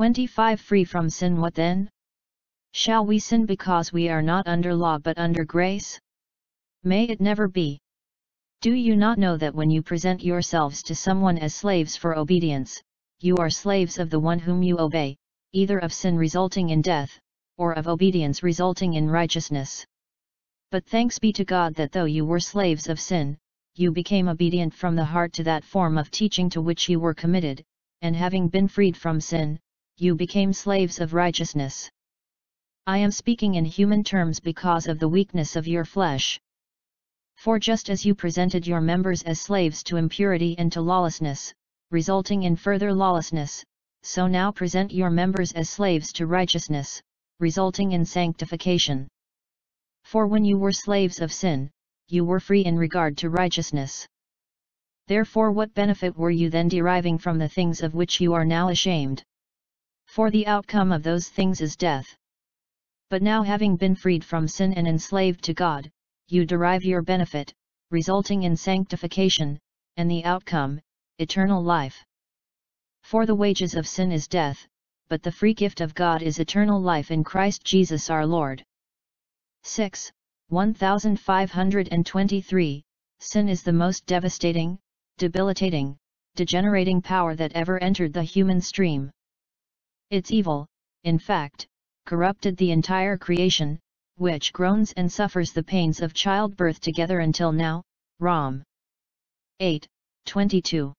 25 Free from sin what then? Shall we sin because we are not under law but under grace? May it never be. Do you not know that when you present yourselves to someone as slaves for obedience, you are slaves of the one whom you obey, either of sin resulting in death, or of obedience resulting in righteousness? But thanks be to God that though you were slaves of sin, you became obedient from the heart to that form of teaching to which you were committed, and having been freed from sin, you became slaves of righteousness. I am speaking in human terms because of the weakness of your flesh. For just as you presented your members as slaves to impurity and to lawlessness, resulting in further lawlessness, so now present your members as slaves to righteousness, resulting in sanctification. For when you were slaves of sin, you were free in regard to righteousness. Therefore what benefit were you then deriving from the things of which you are now ashamed? For the outcome of those things is death. But now having been freed from sin and enslaved to God, you derive your benefit, resulting in sanctification, and the outcome, eternal life. For the wages of sin is death, but the free gift of God is eternal life in Christ Jesus our Lord. 6. 1523 Sin is the most devastating, debilitating, degenerating power that ever entered the human stream. Its evil, in fact, corrupted the entire creation, which groans and suffers the pains of childbirth together until now, Rom. 8, 22.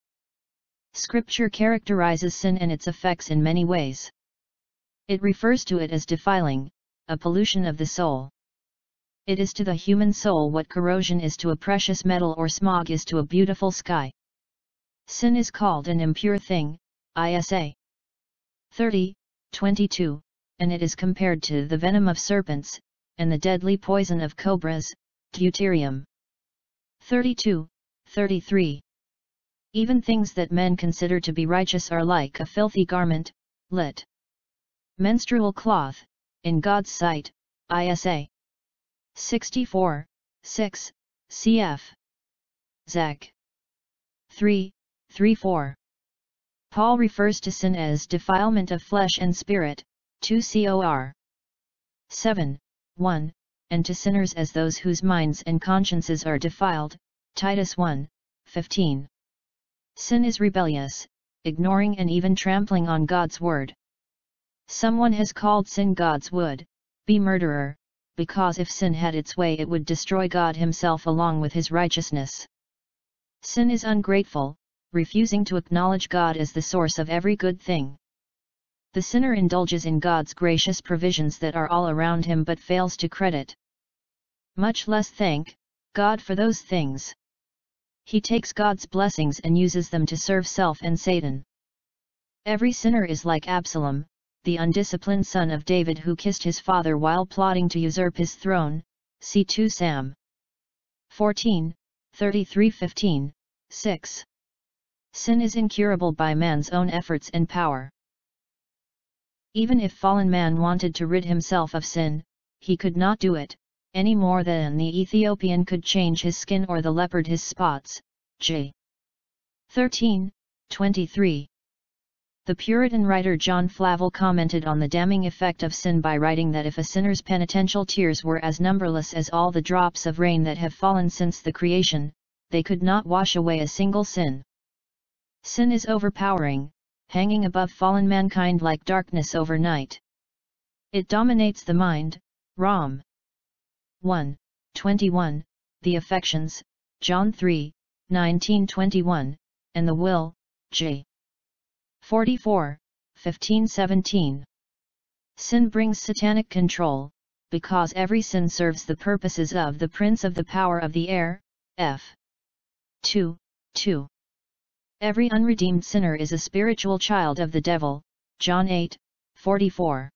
Scripture characterizes sin and its effects in many ways. It refers to it as defiling, a pollution of the soul. It is to the human soul what corrosion is to a precious metal or smog is to a beautiful sky. Sin is called an impure thing, ISA 30, 22, and it is compared to the venom of serpents, and the deadly poison of cobras, deuterium. 32, 33. Even things that men consider to be righteous are like a filthy garment, lit. Menstrual cloth, in God's sight, ISA. 64, 6, cf. Zech. 3, 3 4. Paul refers to sin as defilement of flesh and spirit, 2 Cor. 7, 1, and to sinners as those whose minds and consciences are defiled, Titus 1, 15. Sin is rebellious, ignoring and even trampling on God's word. Someone has called sin God's would, be murderer, because if sin had its way it would destroy God himself along with his righteousness. Sin is ungrateful, refusing to acknowledge God as the source of every good thing. The sinner indulges in God's gracious provisions that are all around him but fails to credit. Much less thank God for those things. He takes God's blessings and uses them to serve self and Satan. Every sinner is like Absalom, the undisciplined son of David who kissed his father while plotting to usurp his throne, see 2 Sam. 14, 33-15, 6. Sin is incurable by man's own efforts and power. Even if fallen man wanted to rid himself of sin, he could not do it, any more than the Ethiopian could change his skin or the leopard his spots. J. 13, 23. The Puritan writer John Flavel commented on the damning effect of sin by writing that if a sinner's penitential tears were as numberless as all the drops of rain that have fallen since the creation, they could not wash away a single sin. Sin is overpowering, hanging above fallen mankind like darkness overnight. It dominates the mind, Rom. 1, 21, the affections, John 3, 19-21, and the will, J. 44, 15-17. Sin brings satanic control, because every sin serves the purposes of the prince of the power of the air, F. 2, 2. Every unredeemed sinner is a spiritual child of the devil, John 8, 44.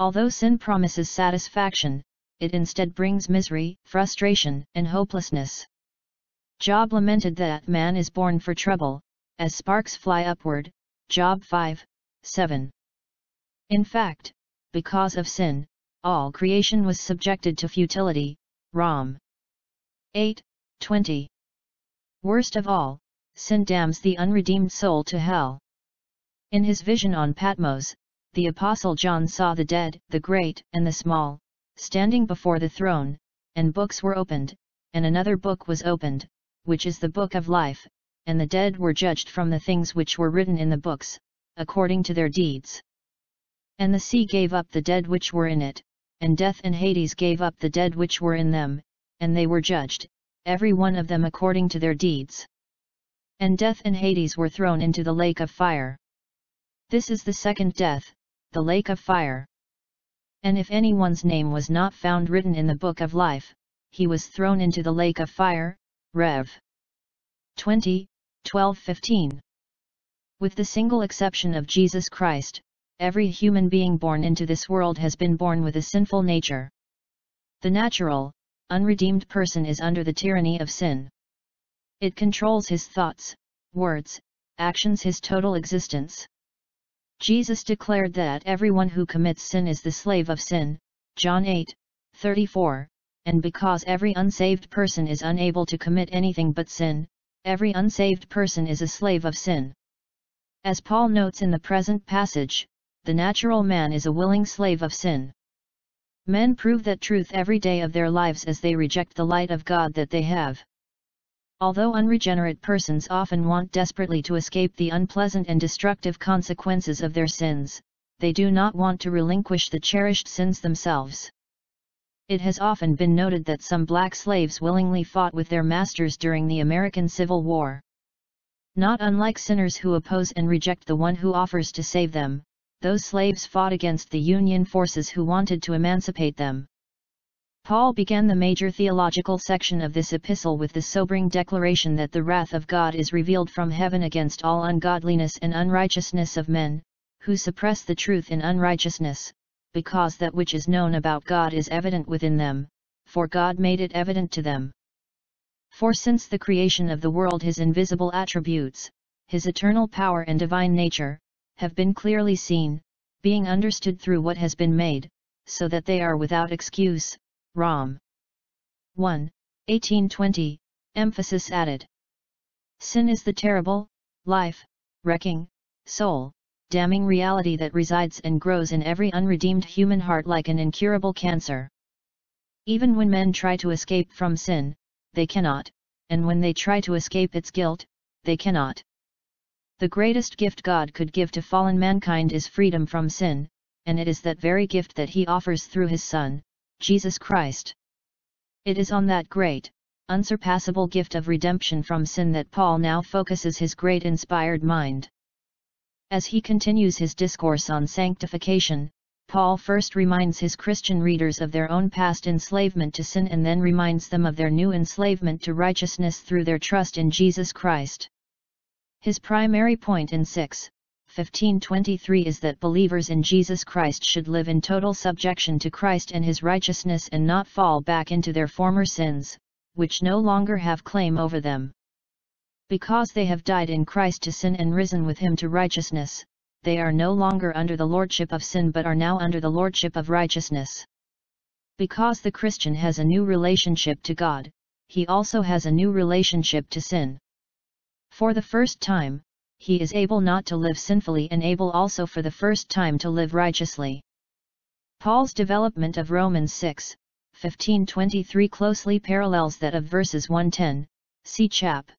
Although sin promises satisfaction, it instead brings misery, frustration, and hopelessness. Job lamented that man is born for trouble, as sparks fly upward, Job 5, 7. In fact, because of sin, all creation was subjected to futility, Rom. 8, 20. Worst of all, sin damns the unredeemed soul to hell. In his vision on Patmos, the Apostle John saw the dead, the great and the small, standing before the throne, and books were opened, and another book was opened, which is the book of life, and the dead were judged from the things which were written in the books, according to their deeds. And the sea gave up the dead which were in it, and death and Hades gave up the dead which were in them, and they were judged, every one of them according to their deeds. And death and Hades were thrown into the lake of fire. This is the second death, the lake of fire. And if anyone's name was not found written in the book of life, he was thrown into the lake of fire, Rev. 20, 12-15. With the single exception of Jesus Christ, every human being born into this world has been born with a sinful nature. The natural, unredeemed person is under the tyranny of sin. It controls his thoughts, words, actions his total existence. Jesus declared that everyone who commits sin is the slave of sin, John 8, 34, and because every unsaved person is unable to commit anything but sin, every unsaved person is a slave of sin. As Paul notes in the present passage, the natural man is a willing slave of sin. Men prove that truth every day of their lives as they reject the light of God that they have. Although unregenerate persons often want desperately to escape the unpleasant and destructive consequences of their sins, they do not want to relinquish the cherished sins themselves. It has often been noted that some black slaves willingly fought with their masters during the American Civil War. Not unlike sinners who oppose and reject the one who offers to save them, those slaves fought against the Union forces who wanted to emancipate them. Paul began the major theological section of this epistle with the sobering declaration that the wrath of God is revealed from heaven against all ungodliness and unrighteousness of men, who suppress the truth in unrighteousness, because that which is known about God is evident within them, for God made it evident to them. For since the creation of the world his invisible attributes, his eternal power and divine nature, have been clearly seen, being understood through what has been made, so that they are without excuse, Rom. 1, 1820, emphasis added. Sin is the terrible, life, wrecking, soul, damning reality that resides and grows in every unredeemed human heart like an incurable cancer. Even when men try to escape from sin, they cannot, and when they try to escape its guilt, they cannot. The greatest gift God could give to fallen mankind is freedom from sin, and it is that very gift that He offers through His Son, Jesus Christ. It is on that great, unsurpassable gift of redemption from sin that Paul now focuses his great inspired mind. As he continues his discourse on sanctification, Paul first reminds his Christian readers of their own past enslavement to sin and then reminds them of their new enslavement to righteousness through their trust in Jesus Christ. His primary point in 6, 1523 is that believers in Jesus Christ should live in total subjection to Christ and his righteousness and not fall back into their former sins, which no longer have claim over them. Because they have died in Christ to sin and risen with him to righteousness, they are no longer under the lordship of sin but are now under the lordship of righteousness. Because the Christian has a new relationship to God, he also has a new relationship to sin. For the first time, he is able not to live sinfully and able also for the first time to live righteously. Paul's development of Romans 6, 1523 closely parallels that of verses 110, see chap.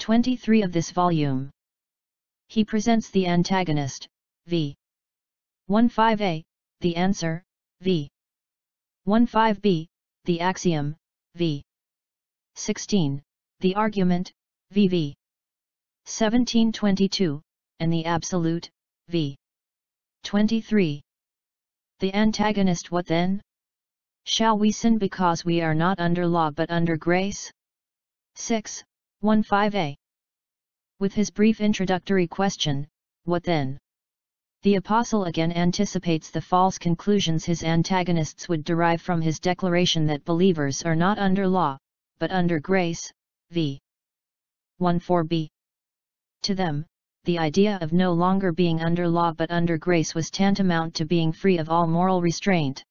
23 of this volume. He presents the antagonist, v. 15a, the answer, v. 15b, the axiom, v. 16, the argument, vv. 1722, and the absolute, v. 23. The antagonist What then? Shall we sin because we are not under law but under grace? 6, 15a. With his brief introductory question, What then? The Apostle again anticipates the false conclusions his antagonists would derive from his declaration that believers are not under law, but under grace, v. 14b. To them, the idea of no longer being under law but under grace was tantamount to being free of all moral restraint.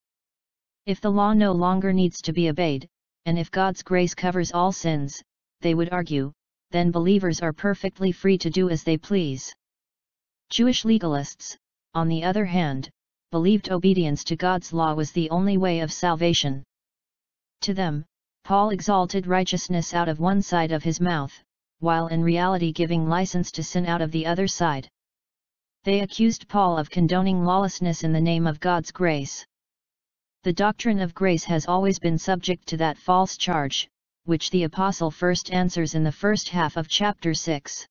If the law no longer needs to be obeyed, and if God's grace covers all sins, they would argue, then believers are perfectly free to do as they please. Jewish legalists, on the other hand, believed obedience to God's law was the only way of salvation. To them, Paul exalted righteousness out of one side of his mouth, while in reality giving license to sin out of the other side. They accused Paul of condoning lawlessness in the name of God's grace. The doctrine of grace has always been subject to that false charge, which the Apostle first answers in the first half of chapter 6.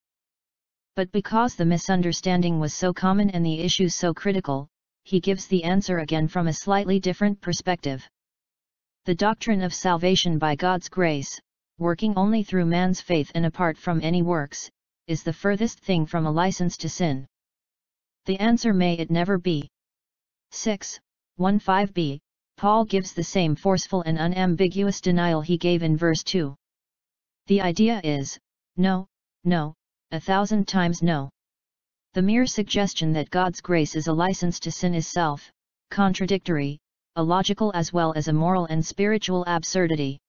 But because the misunderstanding was so common and the issue so critical, he gives the answer again from a slightly different perspective. The doctrine of salvation by God's grace, working only through man's faith and apart from any works, is the furthest thing from a license to sin. The answer may it never be. 6. 1-5b, Paul gives the same forceful and unambiguous denial he gave in verse 2. The idea is, no, no, a thousand times no. The mere suggestion that God's grace is a license to sin is self, contradictory, a logical as well as a moral and spiritual absurdity.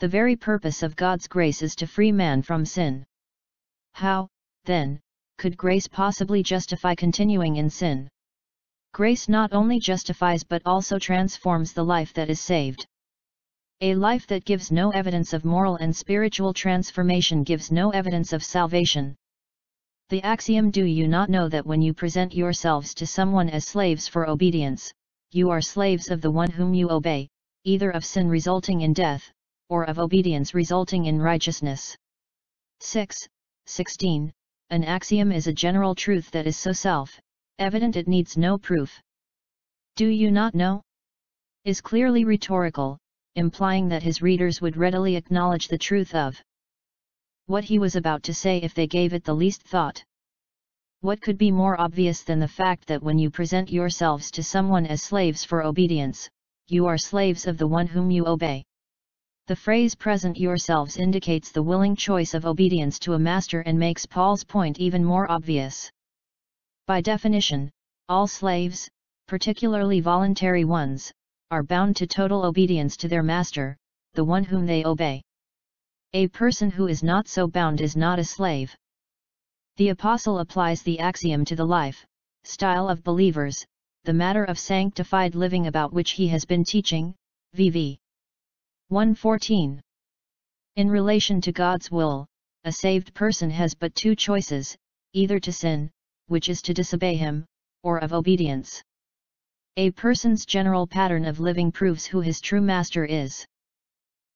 The very purpose of God's grace is to free man from sin. How, then, could grace possibly justify continuing in sin? Grace not only justifies but also transforms the life that is saved. A life that gives no evidence of moral and spiritual transformation gives no evidence of salvation. The axiom Do you not know that when you present yourselves to someone as slaves for obedience, you are slaves of the one whom you obey, either of sin resulting in death, or of obedience resulting in righteousness. 6. 16. An axiom is a general truth that is so self evident it needs no proof. Do you not know? Is clearly rhetorical, implying that his readers would readily acknowledge the truth of what he was about to say if they gave it the least thought. What could be more obvious than the fact that when you present yourselves to someone as slaves for obedience, you are slaves of the one whom you obey? The phrase present yourselves indicates the willing choice of obedience to a master and makes Paul's point even more obvious. By definition, all slaves, particularly voluntary ones, are bound to total obedience to their master, the one whom they obey. A person who is not so bound is not a slave. The Apostle applies the axiom to the life, style of believers, the matter of sanctified living about which he has been teaching, VV 114. In relation to God's will, a saved person has but two choices, either to sin, which is to disobey him, or of obedience. A person's general pattern of living proves who his true master is.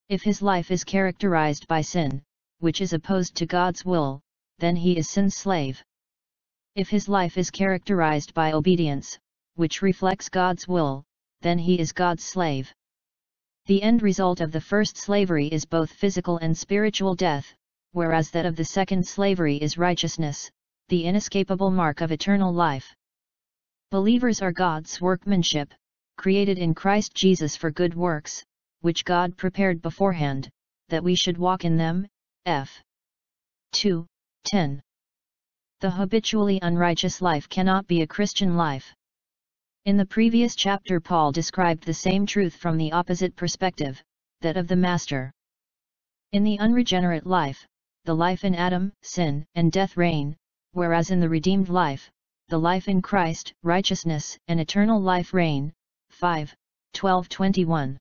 If his life is characterized by sin, which is opposed to God's will, then he is sin's slave. If his life is characterized by obedience, which reflects God's will, then he is God's slave. The end result of the first slavery is both physical and spiritual death, whereas that of the second slavery is righteousness, the inescapable mark of eternal life. Believers are God's workmanship, created in Christ Jesus for good works, which God prepared beforehand, that we should walk in them. F. 2, 10. The habitually unrighteous life cannot be a Christian life. In the previous chapter Paul described the same truth from the opposite perspective, that of the Master. In the unregenerate life, the life in Adam, sin, and death reign, whereas in the redeemed life, the life in Christ, righteousness, and eternal life reign. 5, 12 21.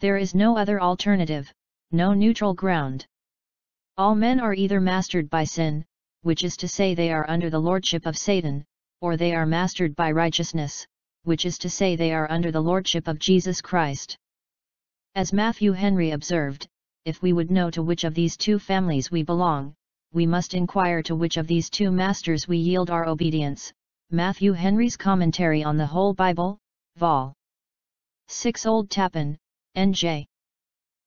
There is no other alternative, no neutral ground. All men are either mastered by sin, which is to say they are under the lordship of Satan, or they are mastered by righteousness, which is to say they are under the lordship of Jesus Christ. As Matthew Henry observed, if we would know to which of these two families we belong, we must inquire to which of these two masters we yield our obedience. Matthew Henry's Commentary on the Whole Bible, Vol. 6 Old Tappan, N.J.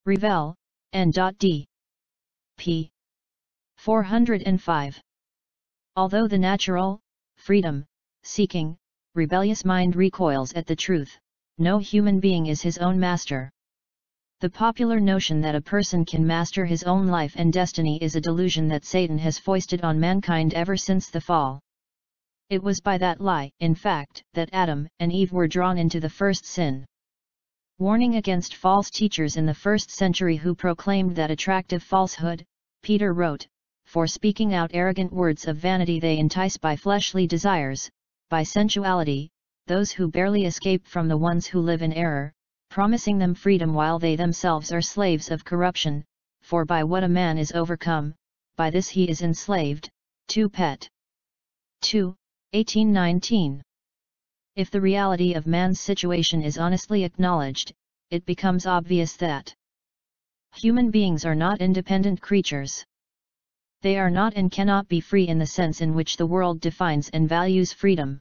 Revell, N.D. p. 405. Although the natural, freedom, seeking, rebellious mind recoils at the truth, no human being is his own master. The popular notion that a person can master his own life and destiny is a delusion that Satan has foisted on mankind ever since the fall. It was by that lie, in fact, that Adam and Eve were drawn into the first sin. Warning against false teachers in the first century who proclaimed that attractive falsehood, Peter wrote, for speaking out arrogant words of vanity they entice by fleshly desires, by sensuality, those who barely escape from the ones who live in error, promising them freedom while they themselves are slaves of corruption, for by what a man is overcome, by this he is enslaved. 2 Pet. 2, 1819. If the reality of man's situation is honestly acknowledged, it becomes obvious that human beings are not independent creatures. They are not and cannot be free in the sense in which the world defines and values freedom.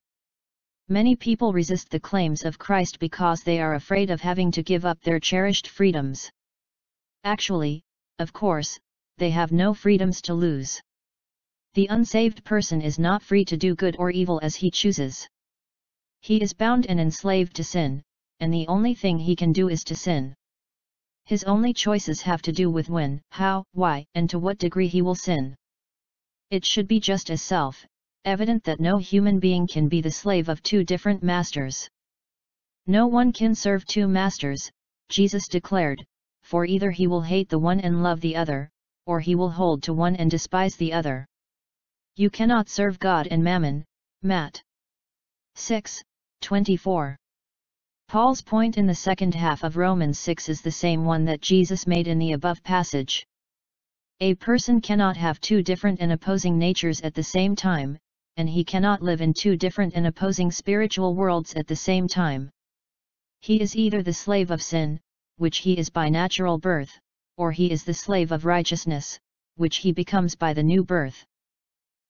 Many people resist the claims of Christ because they are afraid of having to give up their cherished freedoms. Actually, of course, they have no freedoms to lose. The unsaved person is not free to do good or evil as he chooses. He is bound and enslaved to sin, and the only thing he can do is to sin. His only choices have to do with when, how, why, and to what degree he will sin. It should be just as self, evident that no human being can be the slave of two different masters. No one can serve two masters, Jesus declared, for either he will hate the one and love the other, or he will hold to one and despise the other. You cannot serve God and mammon, Matt. 6, 24. Paul's point in the second half of Romans 6 is the same one that Jesus made in the above passage. A person cannot have two different and opposing natures at the same time, and he cannot live in two different and opposing spiritual worlds at the same time. He is either the slave of sin, which he is by natural birth, or he is the slave of righteousness, which he becomes by the new birth.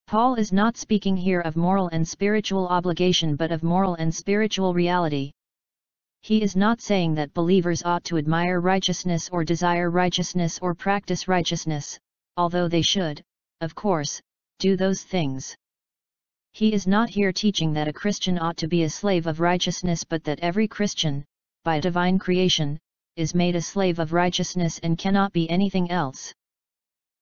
Paul is not speaking here of moral and spiritual obligation but of moral and spiritual reality. He is not saying that believers ought to admire righteousness or desire righteousness or practice righteousness, although they should, of course, do those things. He is not here teaching that a Christian ought to be a slave of righteousness but that every Christian, by divine creation, is made a slave of righteousness and cannot be anything else.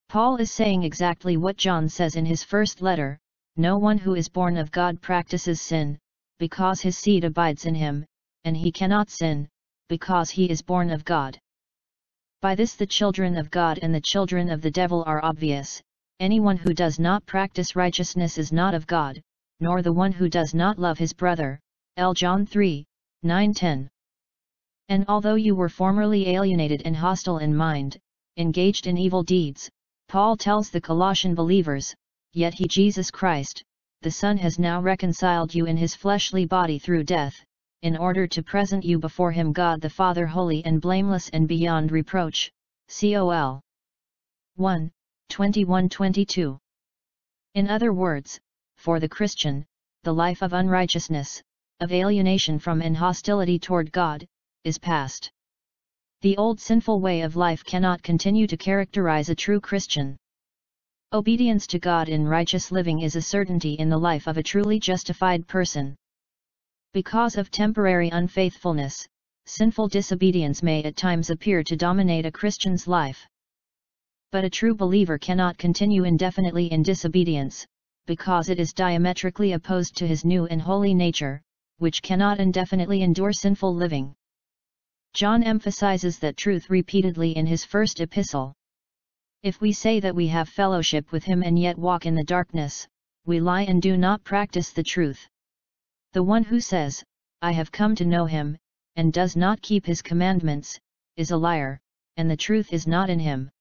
Paul is saying exactly what John says in his first letter, no one who is born of God practices sin, because his seed abides in him, and he cannot sin, because he is born of God. By this the children of God and the children of the devil are obvious, anyone who does not practice righteousness is not of God, nor the one who does not love his brother, L. John 3, 9-10. And although you were formerly alienated and hostile in mind, engaged in evil deeds, Paul tells the Colossian believers, yet he Jesus Christ, the Son has now reconciled you in his fleshly body through death, in order to present you before him God the Father holy and blameless and beyond reproach. Col. 1, 21-22. In other words, for the Christian, the life of unrighteousness, of alienation from and hostility toward God, is past. The old sinful way of life cannot continue to characterize a true Christian. Obedience to God in righteous living is a certainty in the life of a truly justified person. Because of temporary unfaithfulness, sinful disobedience may at times appear to dominate a Christian's life. But a true believer cannot continue indefinitely in disobedience, because it is diametrically opposed to his new and holy nature, which cannot indefinitely endure sinful living. John emphasizes that truth repeatedly in his first epistle. If we say that we have fellowship with him and yet walk in the darkness, we lie and do not practice the truth. The one who says, I have come to know him, and does not keep his commandments, is a liar, and the truth is not in him.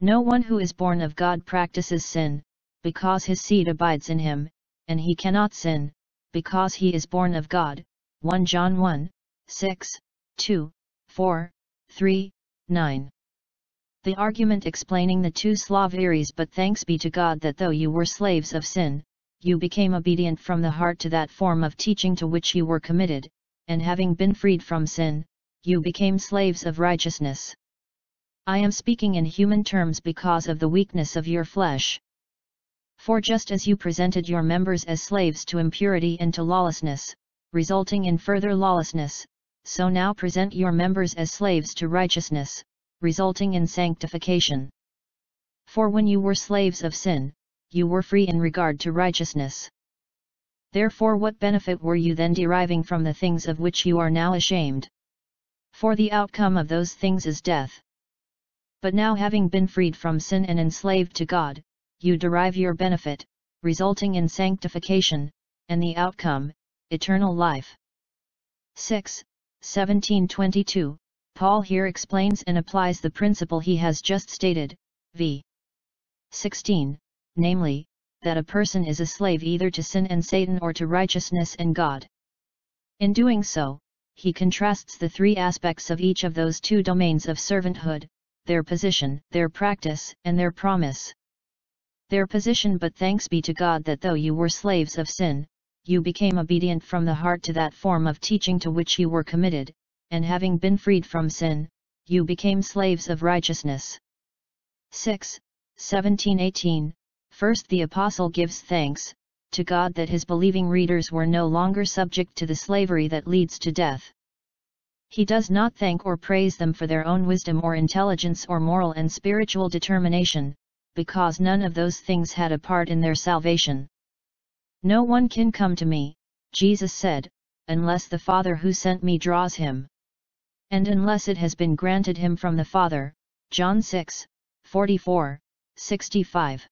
No one who is born of God practices sin, because his seed abides in him, and he cannot sin, because he is born of God. 1 John 1, 6, 2, 4, 3, 9. The argument explaining the two Slaveries but thanks be to God that though you were slaves of sin, you became obedient from the heart to that form of teaching to which you were committed, and having been freed from sin, you became slaves of righteousness. I am speaking in human terms because of the weakness of your flesh. For just as you presented your members as slaves to impurity and to lawlessness, resulting in further lawlessness, so now present your members as slaves to righteousness, resulting in sanctification. For when you were slaves of sin, you were free in regard to righteousness. Therefore what benefit were you then deriving from the things of which you are now ashamed? For the outcome of those things is death. But now having been freed from sin and enslaved to God, you derive your benefit, resulting in sanctification, and the outcome, eternal life. 6. 1722, Paul here explains and applies the principle he has just stated, v. 16, namely, that a person is a slave either to sin and Satan or to righteousness and God. In doing so, he contrasts the three aspects of each of those two domains of servanthood, their position, their practice, and their promise. Their position But thanks be to God that though you were slaves of sin, you became obedient from the heart to that form of teaching to which you were committed, and having been freed from sin, you became slaves of righteousness. 6. 1718, First the Apostle gives thanks, to God that his believing readers were no longer subject to the slavery that leads to death. He does not thank or praise them for their own wisdom or intelligence or moral and spiritual determination, because none of those things had a part in their salvation. No one can come to me, Jesus said, unless the Father who sent me draws him. And unless it has been granted him from the Father, John 6, 44, 65.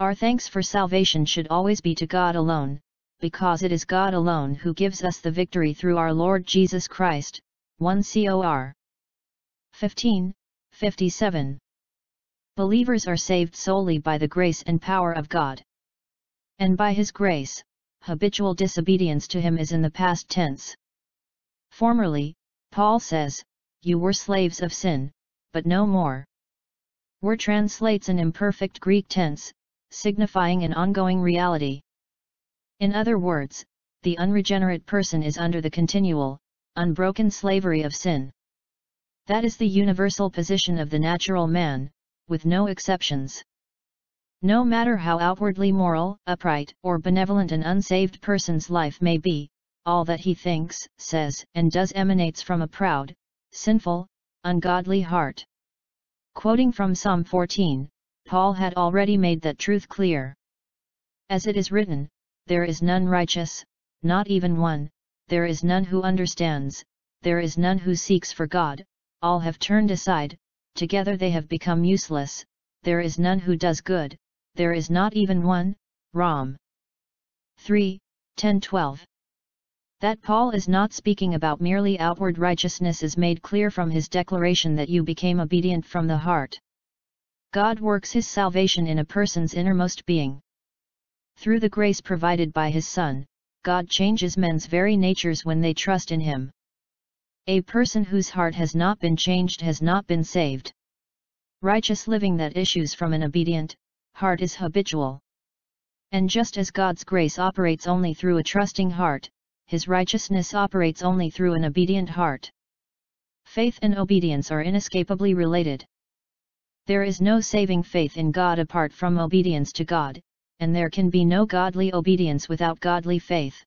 Our thanks for salvation should always be to God alone, because it is God alone who gives us the victory through our Lord Jesus Christ. 1 Cor. 15, 57. Believers are saved solely by the grace and power of God. And by His grace, habitual disobedience to Him is in the past tense. Formerly, Paul says, you were slaves of sin, but no more. Were translates an imperfect Greek tense, signifying an ongoing reality. In other words, the unregenerate person is under the continual, unbroken slavery of sin. That is the universal position of the natural man, with no exceptions. No matter how outwardly moral, upright, or benevolent an unsaved person's life may be, all that he thinks, says, and does emanates from a proud, sinful, ungodly heart. Quoting from Psalm 14, Paul had already made that truth clear. As it is written, there is none righteous, not even one, there is none who understands, there is none who seeks for God, all have turned aside, together they have become useless, there is none who does good, there is not even one, Rom. 3, 10 12. That Paul is not speaking about merely outward righteousness is made clear from his declaration that you became obedient from the heart. God works his salvation in a person's innermost being. Through the grace provided by his Son, God changes men's very natures when they trust in him. A person whose heart has not been changed has not been saved. Righteous living that issues from an obedient heart is habitual. And just as God's grace operates only through a trusting heart, his righteousness operates only through an obedient heart. Faith and obedience are inescapably related. There is no saving faith in God apart from obedience to God, and there can be no godly obedience without godly faith.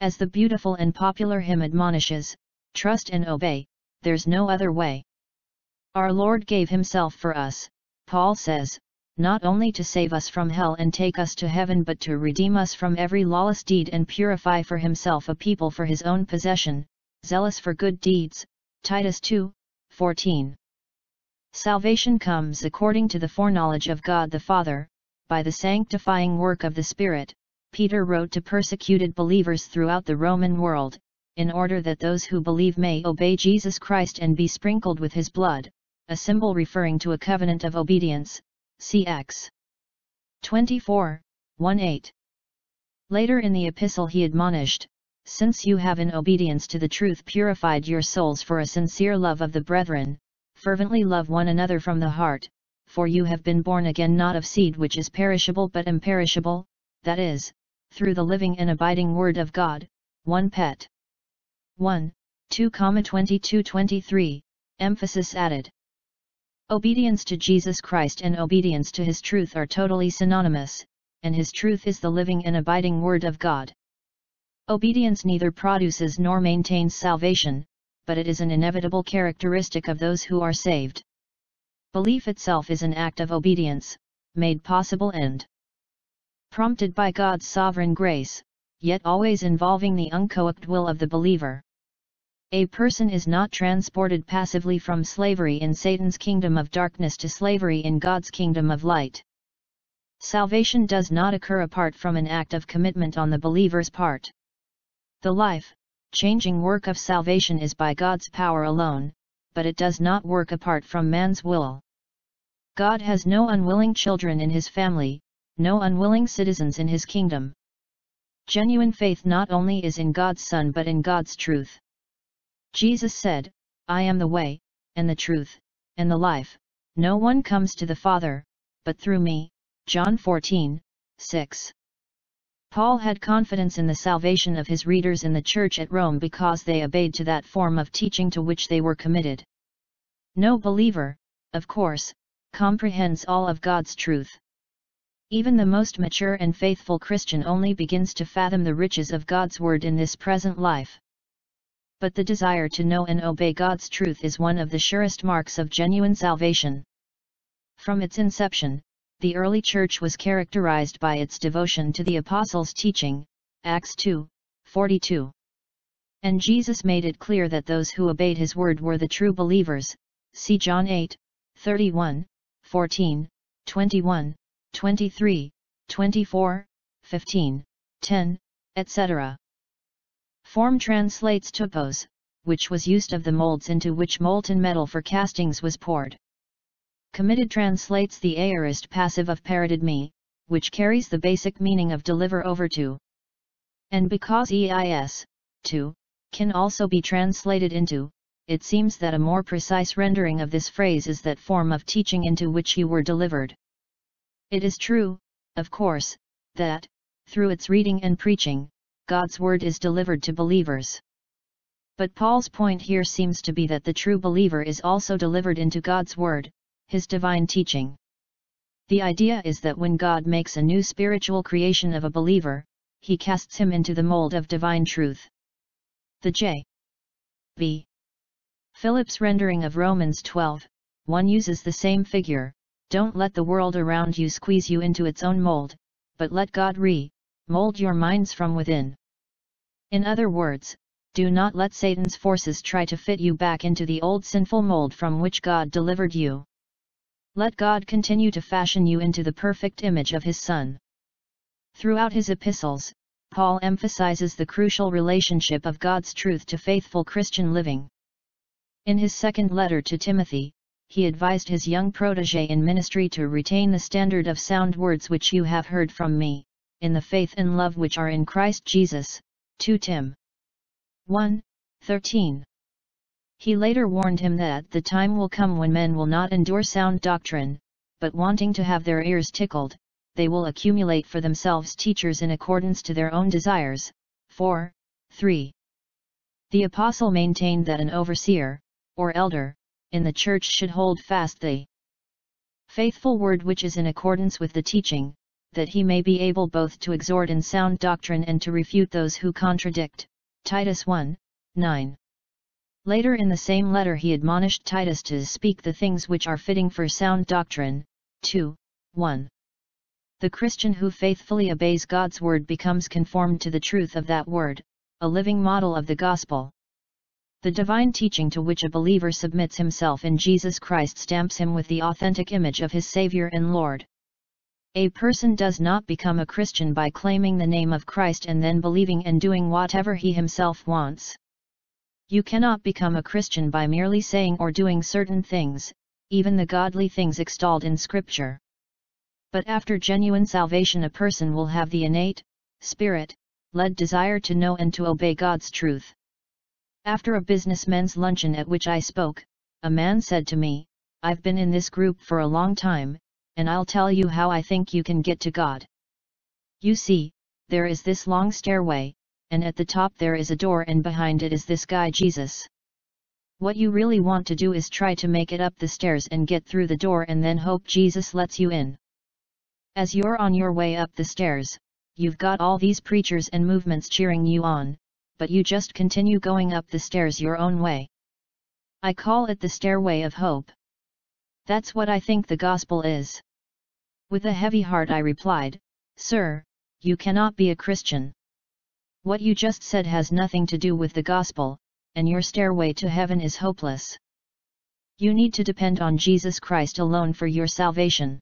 As the beautiful and popular hymn admonishes, trust and obey, there's no other way. Our Lord gave Himself for us, Paul says, not only to save us from hell and take us to heaven but to redeem us from every lawless deed and purify for himself a people for his own possession, zealous for good deeds. Titus 2, 14. Salvation comes according to the foreknowledge of God the Father, by the sanctifying work of the Spirit, Peter wrote to persecuted believers throughout the Roman world, in order that those who believe may obey Jesus Christ and be sprinkled with his blood, a symbol referring to a covenant of obedience, cx 24, 1-8. Later in the epistle he admonished, Since you have in obedience to the truth purified your souls for a sincere love of the brethren, fervently love one another from the heart, for you have been born again not of seed which is perishable but imperishable, that is, through the living and abiding Word of God, 1 Pet. 1, 2, 22 23, emphasis added. Obedience to Jesus Christ and obedience to His truth are totally synonymous, and His truth is the living and abiding Word of God. Obedience neither produces nor maintains salvation, but it is an inevitable characteristic of those who are saved. Belief itself is an act of obedience, made possible and prompted by God's sovereign grace, yet always involving the uncoaxed will of the believer. A person is not transported passively from slavery in Satan's kingdom of darkness to slavery in God's kingdom of light. Salvation does not occur apart from an act of commitment on the believer's part. The life, changing work of salvation is by God's power alone, but it does not work apart from man's will. God has no unwilling children in his family, no unwilling citizens in his kingdom. Genuine faith not only is in God's Son but in God's truth. Jesus said, I am the way, and the truth, and the life, no one comes to the Father, but through me, John 14, 6. Paul had confidence in the salvation of his readers in the church at Rome because they obeyed to that form of teaching to which they were committed. No believer, of course, comprehends all of God's truth. Even the most mature and faithful Christian only begins to fathom the riches of God's Word in this present life. But the desire to know and obey God's truth is one of the surest marks of genuine salvation. From its inception, the early church was characterized by its devotion to the apostles' teaching, Acts 2, 42. And Jesus made it clear that those who obeyed his word were the true believers, see John 8, 31, 14, 21, 23, 24, 15, 10, etc. Form translates tupos, which was used of the molds into which molten metal for castings was poured. Committed translates the aorist passive of paradidōmi, which carries the basic meaning of deliver over to. And because EIS, to, can also be translated into, it seems that a more precise rendering of this phrase is that form of teaching into which you were delivered. It is true, of course, that, through its reading and preaching, God's word is delivered to believers. But Paul's point here seems to be that the true believer is also delivered into God's word, his divine teaching. The idea is that when God makes a new spiritual creation of a believer, he casts him into the mold of divine truth. The J. B. Phillips rendering of Romans 12, 1 uses the same figure, don't let the world around you squeeze you into its own mold, but let God re-mold your minds from within. In other words, do not let Satan's forces try to fit you back into the old sinful mold from which God delivered you. Let God continue to fashion you into the perfect image of His Son. Throughout his epistles, Paul emphasizes the crucial relationship of God's truth to faithful Christian living. In his second letter to Timothy, he advised his young protege in ministry to retain the standard of sound words which you have heard from me, in the faith and love which are in Christ Jesus. 2 Tim 1, 13. He later warned him that the time will come when men will not endure sound doctrine, but wanting to have their ears tickled, they will accumulate for themselves teachers in accordance to their own desires. 4, 3. The apostle maintained that an overseer, or elder, in the church should hold fast the faithful word which is in accordance with the teaching, that he may be able both to exhort in sound doctrine and to refute those who contradict. Titus 1, 9. Later in the same letter he admonished Titus to speak the things which are fitting for sound doctrine. 2. 1. The Christian who faithfully obeys God's word becomes conformed to the truth of that word, a living model of the gospel. The divine teaching to which a believer submits himself in Jesus Christ stamps him with the authentic image of his Savior and Lord. A person does not become a Christian by claiming the name of Christ and then believing and doing whatever he himself wants. You cannot become a Christian by merely saying or doing certain things, even the godly things extolled in Scripture. But after genuine salvation a person will have the innate, spirit-led desire to know and to obey God's truth. After a businessmen's luncheon at which I spoke, a man said to me, I've been in this group for a long time, and I'll tell you how I think you can get to God. You see, there is this long stairway, and at the top there is a door and behind it is this guy Jesus. What you really want to do is try to make it up the stairs and get through the door and then hope Jesus lets you in. As you're on your way up the stairs, you've got all these preachers and movements cheering you on, but you just continue going up the stairs your own way. I call it the stairway of hope. That's what I think the gospel is. With a heavy heart I replied, Sir, you cannot be a Christian. What you just said has nothing to do with the gospel, and your stairway to heaven is hopeless. You need to depend on Jesus Christ alone for your salvation.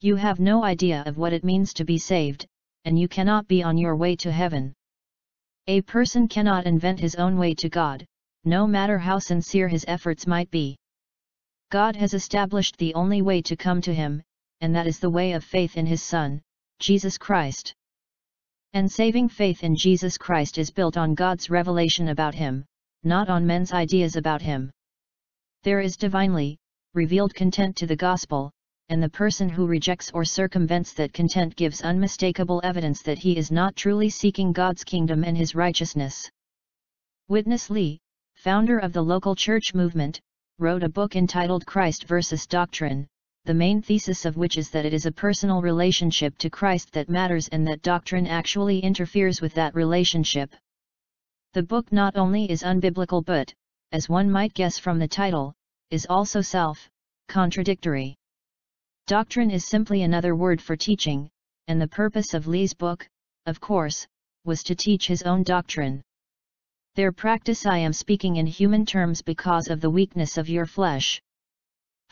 You have no idea of what it means to be saved, and you cannot be on your way to heaven. A person cannot invent his own way to God, no matter how sincere his efforts might be. God has established the only way to come to Him, and that is the way of faith in His Son, Jesus Christ. And saving faith in Jesus Christ is built on God's revelation about Him, not on men's ideas about Him. There is divinely, revealed content to the gospel, and the person who rejects or circumvents that content gives unmistakable evidence that he is not truly seeking God's kingdom and his righteousness. Witness Lee, founder of the local church movement, wrote a book entitled Christ versus Doctrine, the main thesis of which is that it is a personal relationship to Christ that matters and that doctrine actually interferes with that relationship. The book not only is unbiblical but, as one might guess from the title, is also self-contradictory. Doctrine is simply another word for teaching, and the purpose of Lee's book, of course, was to teach his own doctrine. Their practice I am speaking in human terms because of the weakness of your flesh.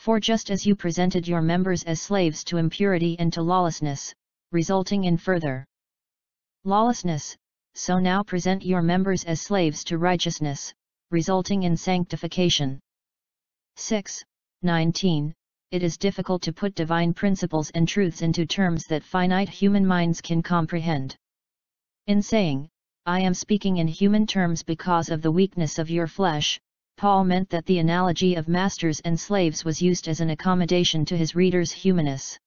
For just as you presented your members as slaves to impurity and to lawlessness, resulting in further lawlessness, so now present your members as slaves to righteousness, resulting in sanctification. 6. 19. It is difficult to put divine principles and truths into terms that finite human minds can comprehend. In saying, I am speaking in human terms because of the weakness of your flesh, Paul meant that the analogy of masters and slaves was used as an accommodation to his readers' humanness.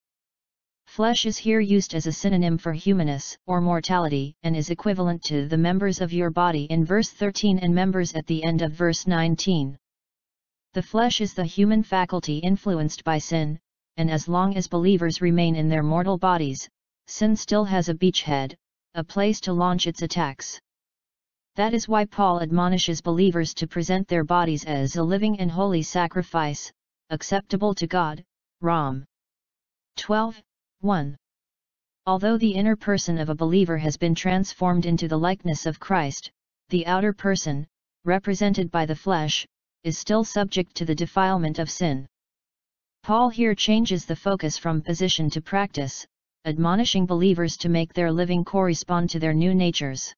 Flesh is here used as a synonym for humanness or mortality and is equivalent to the members of your body in verse 13 and members at the end of verse 19. The flesh is the human faculty influenced by sin, and as long as believers remain in their mortal bodies, sin still has a beachhead, a place to launch its attacks. That is why Paul admonishes believers to present their bodies as a living and holy sacrifice, acceptable to God, Rom. 12, 1. Although the inner person of a believer has been transformed into the likeness of Christ, the outer person, represented by the flesh, is still subject to the defilement of sin. Paul here changes the focus from position to practice, admonishing believers to make their living correspond to their new natures.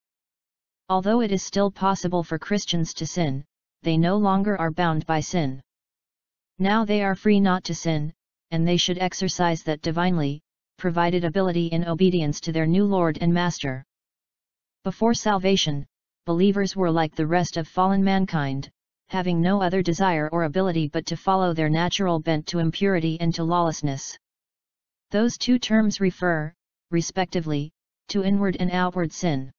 Although it is still possible for Christians to sin, they no longer are bound by sin. Now they are free not to sin, and they should exercise that divinely, provided ability in obedience to their new Lord and Master. Before salvation, believers were like the rest of fallen mankind, having no other desire or ability but to follow their natural bent to impurity and to lawlessness. Those two terms refer, respectively, to inward and outward sin.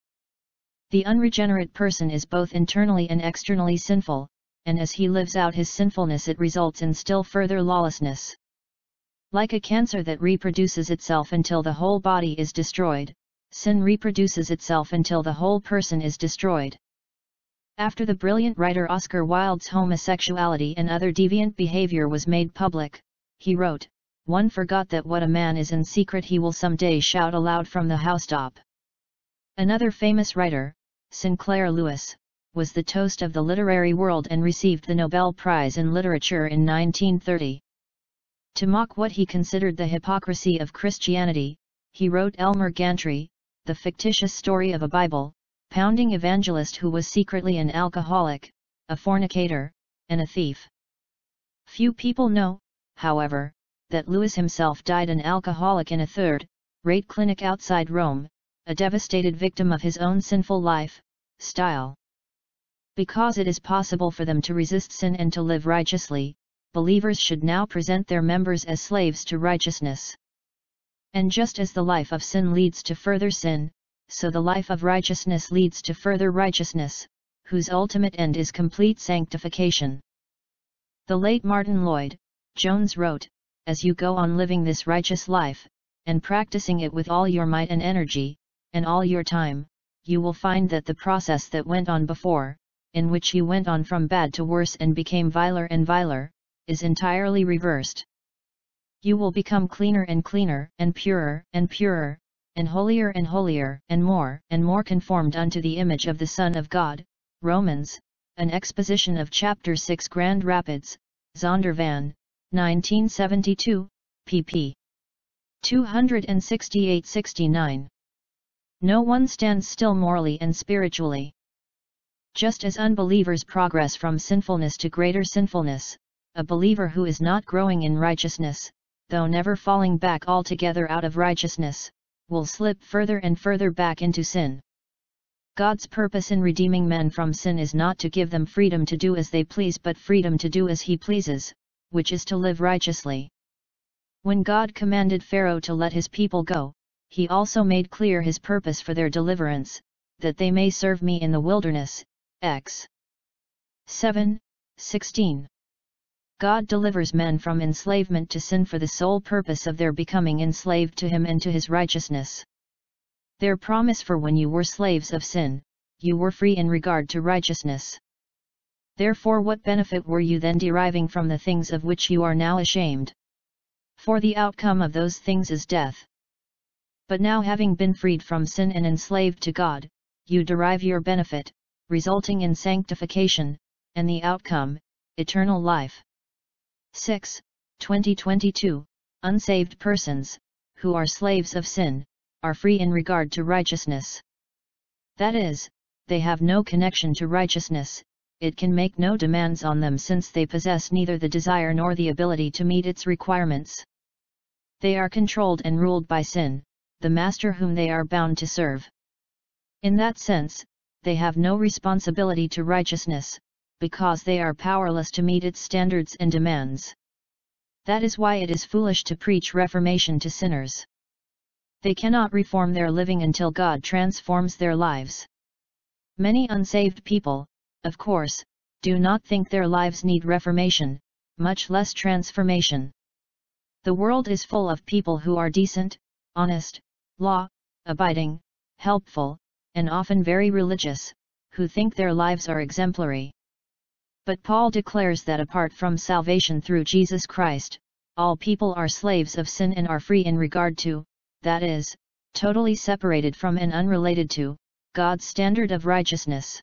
The unregenerate person is both internally and externally sinful, and as he lives out his sinfulness it results in still further lawlessness. Like a cancer that reproduces itself until the whole body is destroyed, sin reproduces itself until the whole person is destroyed. After the brilliant writer Oscar Wilde's homosexuality and other deviant behavior was made public, he wrote, one forgot that what a man is in secret he will someday shout aloud from the housetop. Another famous writer, Sinclair Lewis, was the toast of the literary world and received the Nobel Prize in Literature in 1930. To mock what he considered the hypocrisy of Christianity, he wrote Elmer Gantry, the fictitious story of a Bible, pounding evangelist who was secretly an alcoholic, a fornicator, and a thief. Few people know, however, that Lewis himself died an alcoholic in a third-rate clinic outside Rome, a devastated victim of his own sinful life, style. Because it is possible for them to resist sin and to live righteously, believers should now present their members as slaves to righteousness. And just as the life of sin leads to further sin, so the life of righteousness leads to further righteousness, whose ultimate end is complete sanctification. The late Martyn Lloyd-Jones wrote, as you go on living this righteous life, and practicing it with all your might and energy, and all your time, you will find that the process that went on before, in which you went on from bad to worse and became viler and viler, is entirely reversed. You will become cleaner and cleaner, and purer and purer, and holier and holier, and more and more conformed unto the image of the Son of God. Romans, an exposition of chapter 6 Grand Rapids, Zondervan, 1972, pp. 268-69 No one stands still morally and spiritually. Just as unbelievers progress from sinfulness to greater sinfulness, a believer who is not growing in righteousness, though never falling back altogether out of righteousness, will slip further and further back into sin. God's purpose in redeeming men from sin is not to give them freedom to do as they please but freedom to do as he pleases, which is to live righteously. When God commanded Pharaoh to let his people go, he also made clear his purpose for their deliverance, that they may serve me in the wilderness, Ex. 7, 16. God delivers men from enslavement to sin for the sole purpose of their becoming enslaved to Him and to His righteousness. Their promise for when you were slaves of sin, you were free in regard to righteousness. Therefore what benefit were you then deriving from the things of which you are now ashamed? For the outcome of those things is death. But now having been freed from sin and enslaved to God, you derive your benefit, resulting in sanctification, and the outcome, eternal life. 6. 2022 Unsaved persons, who are slaves of sin, are free in regard to righteousness. That is, they have no connection to righteousness, it can make no demands on them since they possess neither the desire nor the ability to meet its requirements. They are controlled and ruled by sin, the master whom they are bound to serve. In that sense, they have no responsibility to righteousness, because they are powerless to meet its standards and demands. That is why it is foolish to preach reformation to sinners. They cannot reform their living until God transforms their lives. Many unsaved people, of course, do not think their lives need reformation, much less transformation. The world is full of people who are decent, honest, law, abiding, helpful, and often very religious, who think their lives are exemplary. But Paul declares that apart from salvation through Jesus Christ, all people are slaves of sin and are free in regard to, that is, totally separated from and unrelated to, God's standard of righteousness.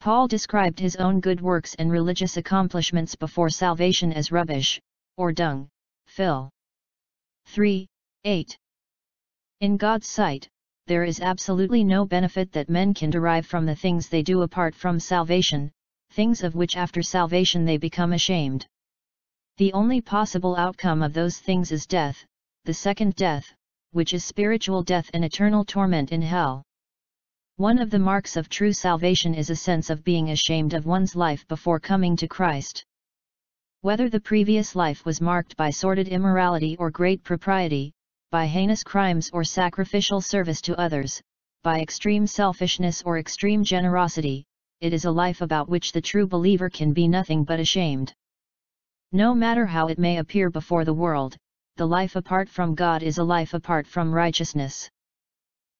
Paul described his own good works and religious accomplishments before salvation as rubbish, or dung, Phil. 3, 8. In God's sight, there is absolutely no benefit that men can derive from the things they do apart from salvation, things of which after salvation they become ashamed. The only possible outcome of those things is death, the second death, which is spiritual death and eternal torment in hell. One of the marks of true salvation is a sense of being ashamed of one's life before coming to Christ. Whether the previous life was marked by sordid immorality or great propriety, by heinous crimes or sacrificial service to others, by extreme selfishness or extreme generosity, it is a life about which the true believer can be nothing but ashamed. No matter how it may appear before the world, the life apart from God is a life apart from righteousness.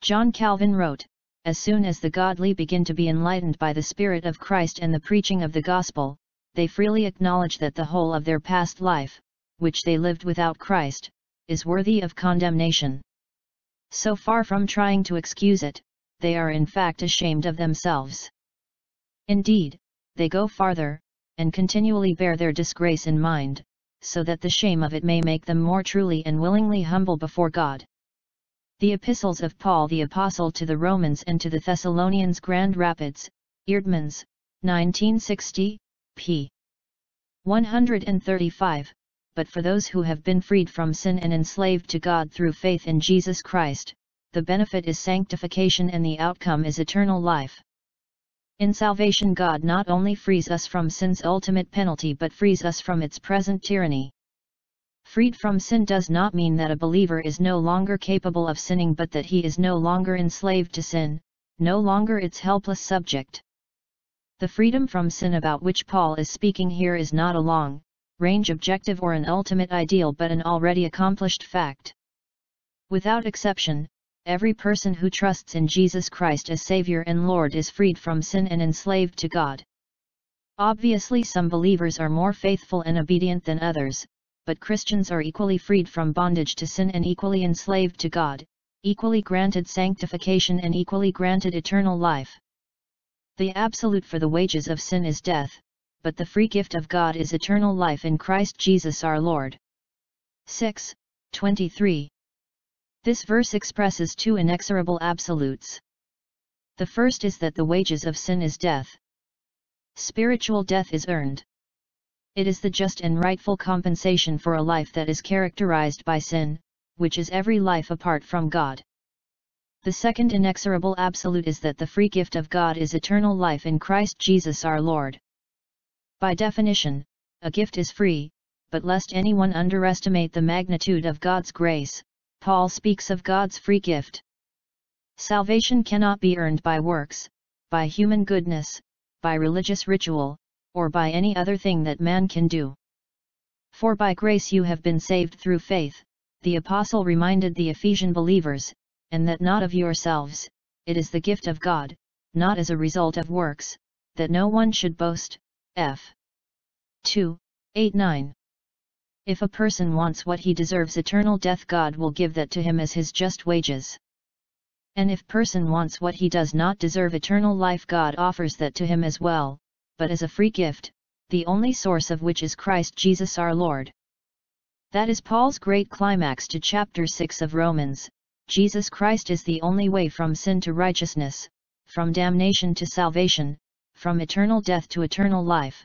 John Calvin wrote, As soon as the godly begin to be enlightened by the Spirit of Christ and the preaching of the gospel, they freely acknowledge that the whole of their past life, which they lived without Christ, is worthy of condemnation. So far from trying to excuse it, they are in fact ashamed of themselves. Indeed, they go farther, and continually bear their disgrace in mind, so that the shame of it may make them more truly and willingly humble before God. The Epistles of Paul the Apostle to the Romans and to the Thessalonians Grand Rapids, Eerdmans, 1960, p. 135, but for those who have been freed from sin and enslaved to God through faith in Jesus Christ, the benefit is sanctification and the outcome is eternal life. In salvation God not only frees us from sin's ultimate penalty but frees us from its present tyranny. Freed from sin does not mean that a believer is no longer capable of sinning but that he is no longer enslaved to sin, no longer its helpless subject. The freedom from sin about which Paul is speaking here is not a long, range objective or an ultimate ideal but an already accomplished fact. Without exception, every person who trusts in Jesus Christ as Savior and Lord is freed from sin and enslaved to God. Obviously some believers are more faithful and obedient than others, but Christians are equally freed from bondage to sin and equally enslaved to God, equally granted sanctification and equally granted eternal life. The absolute for the wages of sin is death, but the free gift of God is eternal life in Christ Jesus our Lord. 6. 23 This verse expresses two inexorable absolutes. The first is that the wages of sin is death. Spiritual death is earned. It is the just and rightful compensation for a life that is characterized by sin, which is every life apart from God. The second inexorable absolute is that the free gift of God is eternal life in Christ Jesus our Lord. By definition, a gift is free, but lest anyone underestimate the magnitude of God's grace, Paul speaks of God's free gift. Salvation cannot be earned by works, by human goodness, by religious ritual, or by any other thing that man can do. For by grace you have been saved through faith, the apostle reminded the Ephesian believers, and that not of yourselves, it is the gift of God, not as a result of works, that no one should boast. F. 2, 8 9. If a person wants what he deserves eternal death God will give that to him as his just wages and if person wants what he does not deserve eternal life God offers that to him as well, but as a free gift, the only source of which is Christ Jesus our Lord. That is Paul's great climax to chapter 6 of Romans, Jesus Christ is the only way from sin to righteousness, from damnation to salvation, from eternal death to eternal life.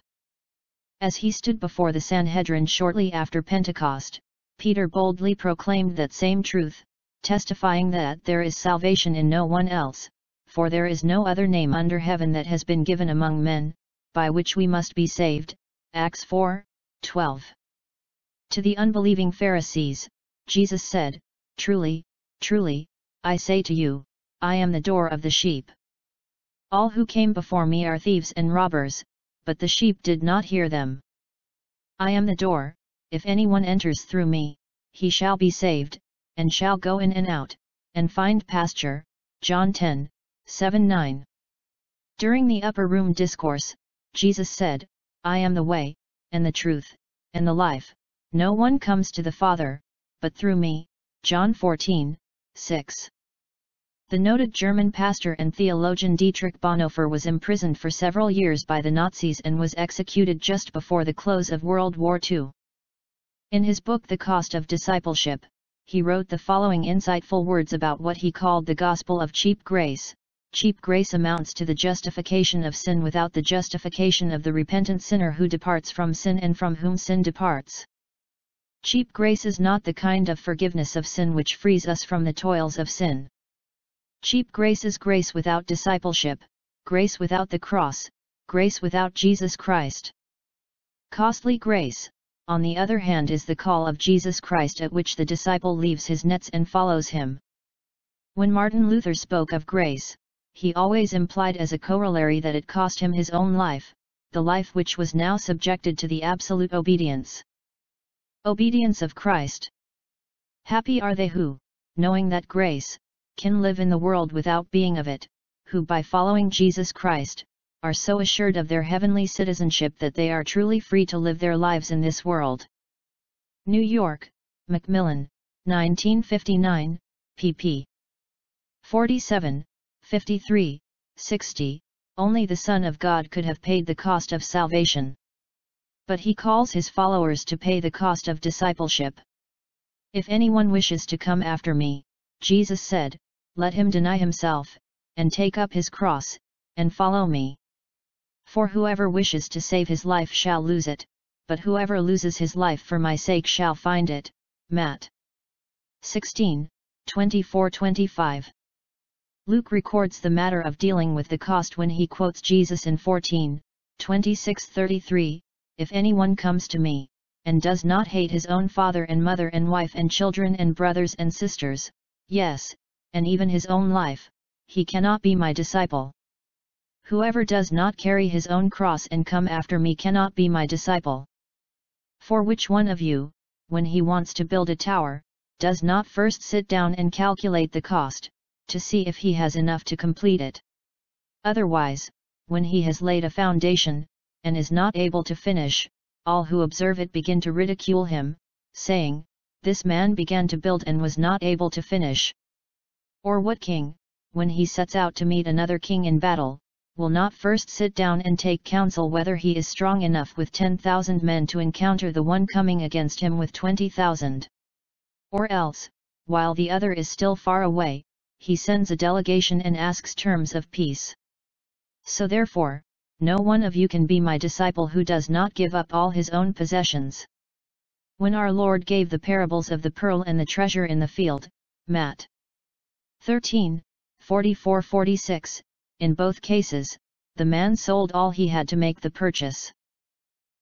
As he stood before the Sanhedrin shortly after Pentecost, Peter boldly proclaimed that same truth, testifying that there is salvation in no one else, for there is no other name under heaven that has been given among men, by which we must be saved. Acts 4, 12. To the unbelieving Pharisees, Jesus said, Truly, truly, I say to you, I am the door of the sheep. All who came before me are thieves and robbers, but the sheep did not hear them. I am the door, if anyone enters through me, he shall be saved, and shall go in and out, and find pasture. John 10, 7 9. During the upper room discourse, Jesus said, I am the way, and the truth, and the life, no one comes to the Father, but through me. John 14, 6. The noted German pastor and theologian Dietrich Bonhoeffer was imprisoned for several years by the Nazis and was executed just before the close of World War II. In his book The Cost of Discipleship, he wrote the following insightful words about what he called the gospel of cheap grace. Cheap grace amounts to the justification of sin without the justification of the repentant sinner who departs from sin and from whom sin departs. Cheap grace is not the kind of forgiveness of sin which frees us from the toils of sin. Cheap grace is grace without discipleship, grace without the cross, grace without Jesus Christ. Costly grace, on the other hand is the call of Jesus Christ at which the disciple leaves his nets and follows him. When Martin Luther spoke of grace, he always implied as a corollary that it cost him his own life, the life which was now subjected to the absolute obedience. Obedience of Christ. Happy are they who, knowing that grace, can live in the world without being of it, who by following Jesus Christ, are so assured of their heavenly citizenship that they are truly free to live their lives in this world. New York, Macmillan, 1959, pp. 47, 53, 60, only the Son of God could have paid the cost of salvation. But he calls his followers to pay the cost of discipleship. If anyone wishes to come after me, Jesus said, let him deny himself, and take up his cross, and follow me. For whoever wishes to save his life shall lose it, but whoever loses his life for my sake shall find it. Matt. 16, 24-25 Luke records the matter of dealing with the cost when he quotes Jesus in 14, 26-33, If anyone comes to me, and does not hate his own father and mother and wife and children and brothers and sisters, yes, and even his own life, he cannot be my disciple. Whoever does not carry his own cross and come after me cannot be my disciple. For which one of you, when he wants to build a tower, does not first sit down and calculate the cost, to see if he has enough to complete it? Otherwise, when he has laid a foundation, and is not able to finish, all who observe it begin to ridicule him, saying, This man began to build and was not able to finish. Or what king, when he sets out to meet another king in battle, will not first sit down and take counsel whether he is strong enough with 10,000 men to encounter the one coming against him with 20,000. Or else, while the other is still far away, he sends a delegation and asks terms of peace. So therefore, no one of you can be my disciple who does not give up all his own possessions. When our Lord gave the parables of the pearl and the treasure in the field, Matt. 13, 44-46, in both cases, the man sold all he had to make the purchase.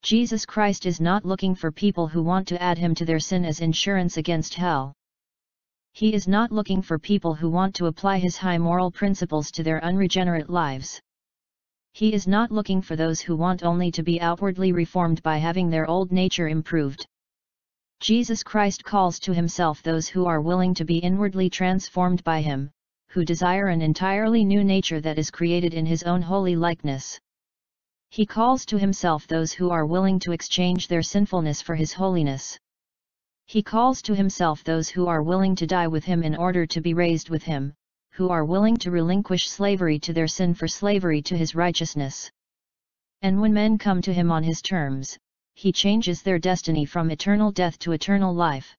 Jesus Christ is not looking for people who want to add him to their sin as insurance against hell. He is not looking for people who want to apply his high moral principles to their unregenerate lives. He is not looking for those who want only to be outwardly reformed by having their old nature improved. Jesus Christ calls to himself those who are willing to be inwardly transformed by him, who desire an entirely new nature that is created in his own holy likeness. He calls to himself those who are willing to exchange their sinfulness for his holiness. He calls to himself those who are willing to die with him in order to be raised with him, who are willing to relinquish slavery to their sin for slavery to his righteousness. And when men come to him on his terms, he changes their destiny from eternal death to eternal life.